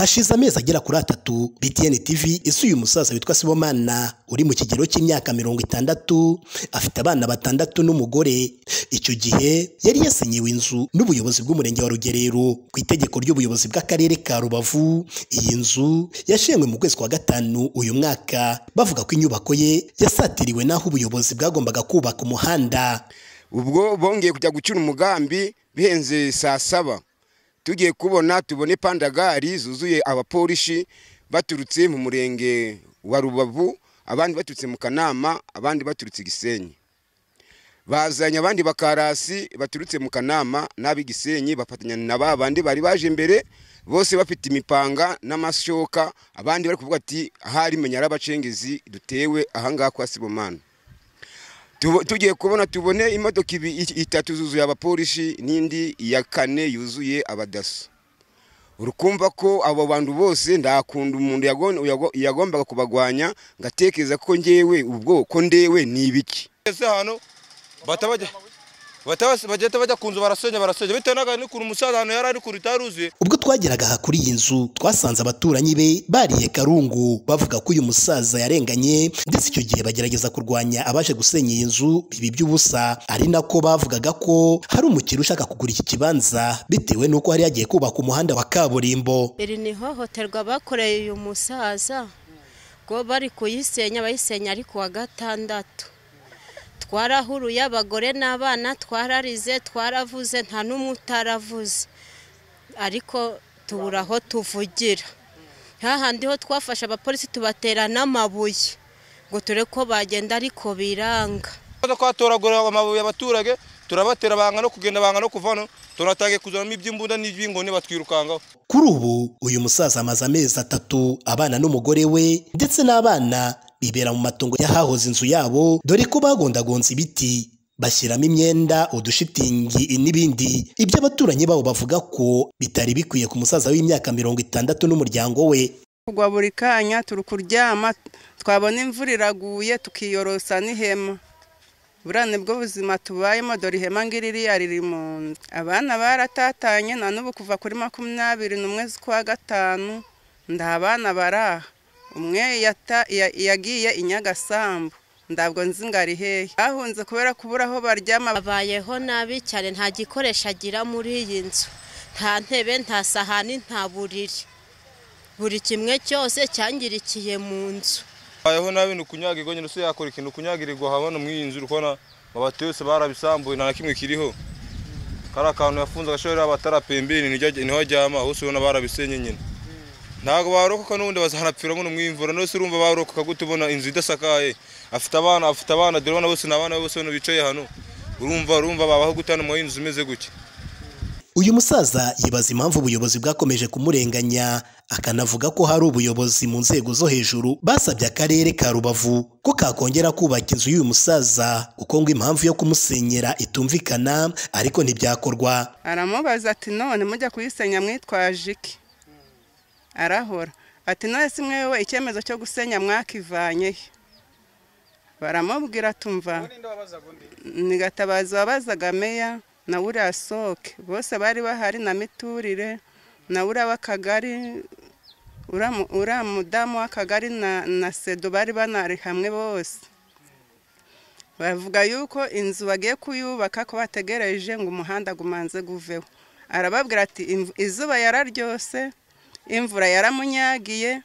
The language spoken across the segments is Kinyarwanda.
hashize amezi agera kuri atatu BTN TV isuye umusaza witwa Sibomana uri mu kigero cy'imyaka mirongo itandatu afite abana batandatu n'umugore. Icyo gihe yari yasenyewe inzu n'ubuyobozi bw'umurenge wa Rugerero ku itegeko ry'ubuyobozi bw'akarere ka Rubavu. Iyi nzu yashenywe mu kwezi kwa gatanu uyu mwaka. Bavuga ko inyubako ye yasatiriwe n'aho ubuyobozi bwagombaga kubaka umuhanda. Ubwo bongeye kujya gucura umugambi bihenze saa saba. Tugiye kubona tubone pandagari zuzuye abapolishi baturutse mu murenge wa rubavu abandi baturutse mu kanama abandi baturutse gisenyi. Bazanye abandi bakarasi baturutse mu kanama n'ab'igisenyi bafatanya na ba bandi bari baje imbere bose bafite imipanga n'amashoka abandi bari kuvuga ati ahari menya ari abacengezi dutewe ahangaha kwa sibomana. Tugiye kubona tubone imodoka itatu zuzuye abapolishi n'indi ya kane yuzuye abadaso. Urukumva ko abo bantu bose ndakunda umuntu yagombaga kubagwanya ngatekereza ko ngewe ubwo ko ndewe ni ibiki. Hano? Bagahita bajya ku nzu barasenya barasenya. Bitewe n'ukuntu umusaza hano yari ari kure itaruzuye ubwo twageraga aha kuri iyi nzu twasanze abaturanyi be bariye karungu. Bavuga ko uyu musaza yarenganye ndetse icyo gihe bagerageza kurwanya abaje gusenya iyi nzu bibi by'ubusa. Ari nako bavugaga ko hari umukiriya ushaka kugura iki kibanza bitewe n'uko hari yagiye kubaka umuhanda wa kaburimbo. Iri ni ihohoterwa bakoreye uyu musaza. Ngo bari kuyisenya bayisenya ari ku wa gatandatu. Twarahuruye abagore n'abana twararize twaravuze nta n'umwe utaravuze. Ariko tubura aho tuvugira. Hahandi ho twafashe abapolisi tubatera n'amabuye ngo ture ko bagenda ariko biranga. Twatoragura amabuye abaturage turabatera banga no kugenda banga no kuva hano tunatangiye kuzanamo iby'imbunda n'iby'ingoni batwirukangaho. Kuri ubu uyu musaza amaze amezi atatu abana n'umugore we ndetse n'abana bibera mu matongo y'ahahoze inzu yabo dore ko bagondagonze ibiti. Bashyiramo imyenda udushitingi n'ibindi. Ibyo abaturanyi babo bavuga ko bitari bikwiye ku musaza w'imyaka mirongo itandatu n'umuryango we. Kugwa buri kanya turi kuryama twabona imvura iraguye tukiyorosa n'ihema. Burane bwo buzima tubayemo dore ihema ngiririya riri mu nzu. Abana baratatanye na n'ubu kuva kuri makumyabiri n'umwe z'ukwa gatanu nda abana baraha umwe yagiye i nyagasambu. Ntabwo nzi ngo ari hehe. Bahunze kubera kubura aho baryama. Babayeho nabi cyane nta gikoresho agira muri iyi nzu. Nta ntebe nta sahani nta buriri. Buri kimwe cyose cyangirikiye mu nzu. Babayeho nabi ni ukunyagirwa nyine se yakora ikintu kunyagirirwa habona muri iyi nzu uri kubona amabati yose barabisambuye nta na kimwe kiriho. Kariya kantu yafunze agashorera abatarapembeni ni ho aryama hose ubona barabisenye nyine. Ntabwo barokoka n'ubundi bazanapfira ngo umwimvura nose urumva barokoka gute ubona inzu idasakaye? Afite abana afite abana dore bose ni abana bose bano bicaye hano. Urumva urumva babaho gutana mu inzu imeze gutya? Uyu musaza yibaza impamvu ubuyobozi bwakomeje kumurenganya. Akanavuga ko hari ubuyobozi mu nzego zo hejuru basabye akarere ka rubavu ko kakongera kubaka inzu y'uyu musaza kuko ngo impamvu yo kumusenyera itumvikana ariko ntibyakorwa. Aramubaza ati none mujya kuyisenya mwitwaje iki? Arahora. Ati none si mwewe icyemezo cyo gusenya mwakivanye he? Baramubwira tumva ni gatabazi wabazaga meya na uriya soke bose bari bahari na miturire na uriya w'akagari uriya mudamu w'akagari na sedo bari banari hamwe bose. Bavuga yuko inzu bagiye kuyubaka ko bategereje ngo umuhanda umanze guveho. Arababwira ati izuba yararyose imvura yaramunyagiye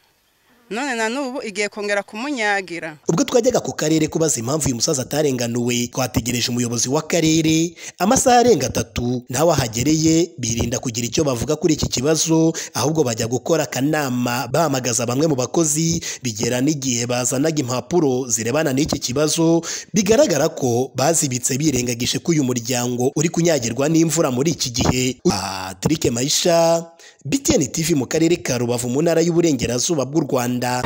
none na n'ubu igiye kongera kumunyagira. Ubwo twajyaga ku karere kubaza impamvu uyu musaza atarenganuwe twategereje umuyobozi w'akarere amasaha arenga atatu nawe ahagereye birinda kugira icyo bavuga kuri iki kibazo ahubwo bajya gukora akanama bahamagaza bamwe mu bakozi bigera n'igihe bazanaga impapuro zirebana n'iki kibazo bigaragara ko bazibitse birengagije ko uyu muryango uri kunyagirwa n'imvura muri iki gihe. Patrick Maisha BTN TV mu karere ka Rubavu mu ntara y'uburengerazuba bw'u Rwanda.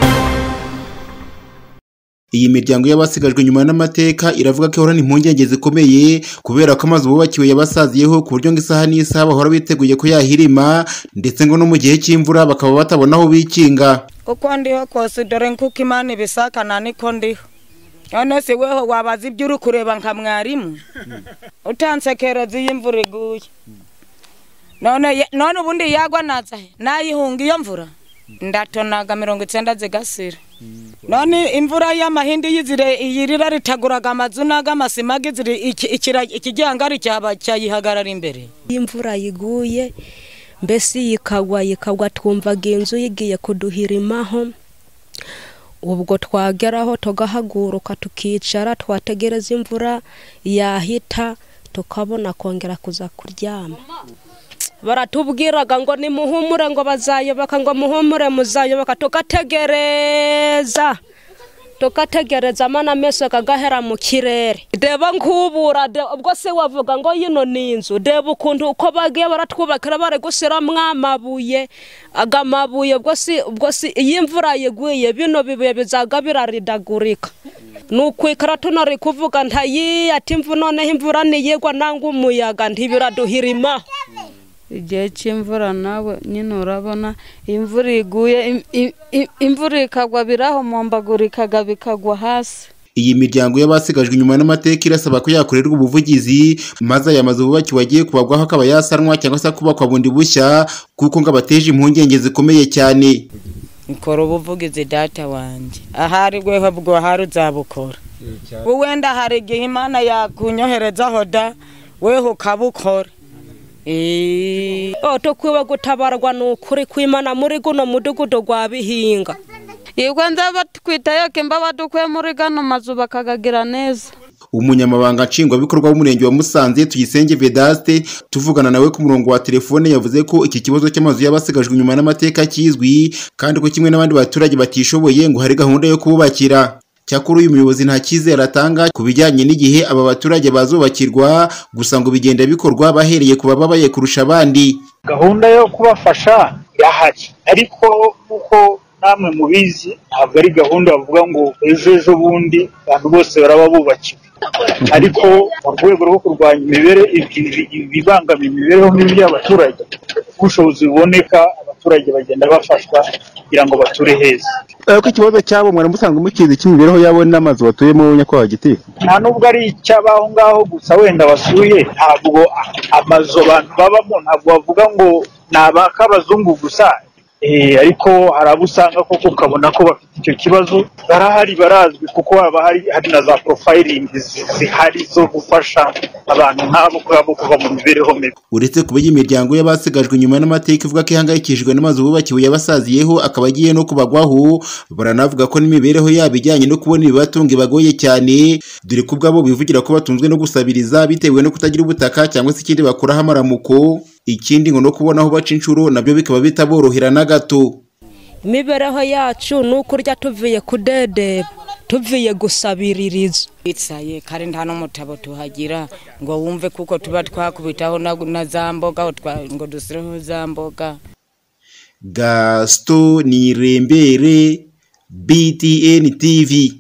Iyi miryango y'abasigajwe nyuma n'amateka iravuga ko ihorana impungenge zikomeye kubera ko amazu bubakiwe yabasaziyeho ku buryo ngo isaha n'isaha bahora biteguye ko yahirima ndetse ngo no mu gihe cy'imvura bakaba batabona aho bikinga. Uko ndiho kose dore nk'uko imana ibisakana niko ndiho. None si weho wabaza ibyo uri kureba nka mwarimu? Utansekereza iyo imvura iguye. None none ubundi yagwa naza he nayihunga iyo mvura. Ndatonaga mirongo icyenda zigasira none imvura y'amahindi yizire iyirira ritaguraga amazu n'agamasima gizire ikigangari cyaba cyayihagarara imbere. Imvura yiguye mbese yikagwa yikagwa twumvaga inzu yigiye kuduhirimaho ubwo twageraho tugahaguruka tukicara twategereza imvura yahita tukabona kongera kuza kuryama. Baratubwiraga ngo nimuhumure ngo bazayoboka ngo muhumure muzayoboka tugategereza tugategereza amana mese kagahera mu kirere. Reba nkubura ubwo se wavuga ngo yino ni inzu? Reba ukuntu uko bagiye baratwubakira bari gushyiramo amabuye. Aga mabuye ubwo si iyo imvura yiguye bino bibuye bizaga biraridagurika. Ni ukwikara tunari kuvuga ntayi ati imvu noneho imvura niyigwa nangwa umuyaga ntibiraduhirima igihe cy'imvura nawe nyine urabona imvura iguye imvura ikagwa birahomombagurikaga bikagwa hasi. Iyi miryango y'abasigajwe inyuma n'amateka irasaba ko yakorerwa ubuvugizi maze aya mazu bubakiwe agiye kubagwaho akaba yasanwa cyangwa se kubakwa bundi bushya kuko ngo abateje impungenge zikomeye cyane. Nkora ubuvugizi data wanjye. Ahari weho bwo ahari uzabukora. Wenda hari igihe imana yakunyoherezaho da weho ukabukora. Tukwiwe gutabarwa ni ukuri kwimana muri guno mudugudu gwa bihinga. Yego nzaba twitayo kimba badukuye muri gano mazu bakagagira neza. Umunyamabanga nshingwabikorwa w'umurenge wa musanze tuyisenge vedaste tuvugana nawe ku murongo wa telefone yavuze ko iki kibazo cy'amazu y'abasigajwe inyuma n'amateka kizwi kandi ko kimwe n'abandi baturage batishoboye ngo hari gahunda yo kububakira. Cyakora uyu muyobozi nta cyizere atanga ku bijyanye n'igihe aba baturage bazubakirwa gusa ngo bigenda bikorwa bahereye ku bababaye kurusha abandi. Gahunda yo kubafasha irahari ariko kuko namwe mubizi ntabwo ari gahunda bavuga ngo ejo ejo bundi abantu bose baraba bubakiwe ariko mu rwego rwo kurwanya imibere ibibangamiye imibereho mibi y'abaturage ubushobozi buboneka abaturage bagenda bafashwa kugira ngo bature heza. Ko ikibazo cyabo mwari musanzwe mukizi cy'imibereho yabo n'amazu batuyemo nyakubahwa giti nta nubwo ari icy'abaho ngaho gusa wenda basuye ntabwo amazu abantu babamo ntabwo bavuga ngo ni abak'abazungu gusa. Ariko hari abo usanga koko ukabona ko bafite icyo kibazo barahari barazwi kuko haba hari na za porofayiringi zihari zo gufasha abantu nk'abo ngabo kuva mu mibereho mibi. Uretse kuba iyi miryango y'abasigajwe inyuma n'amateka ivuga ko ihangayikishijwe n'amazu bubakiwe yabasaziyeho akaba agiye no kubagwaho baranavuga ko n'imibereho yabo ijyanye no kubona ibibatunga ibagoye cyane. Dore ko ubwabo bivugira ko batunzwe no gusabiriza bitewe no kutagira ubutaka cyangwa se ikindi bakuraho amaramuko ikindi ngo no kubona aho baca inshuro na byo bikaba bitaborohera na gato imibereho yacu ni ukurya tuvuye kudedeba tuvuye gusabiririza. Twicaye kandi nta n'umutabo tuhagira ngo wumve kuko tuba twakubitaho na za mboga ngo dusireho za mboga. Gasito nirembere btn tv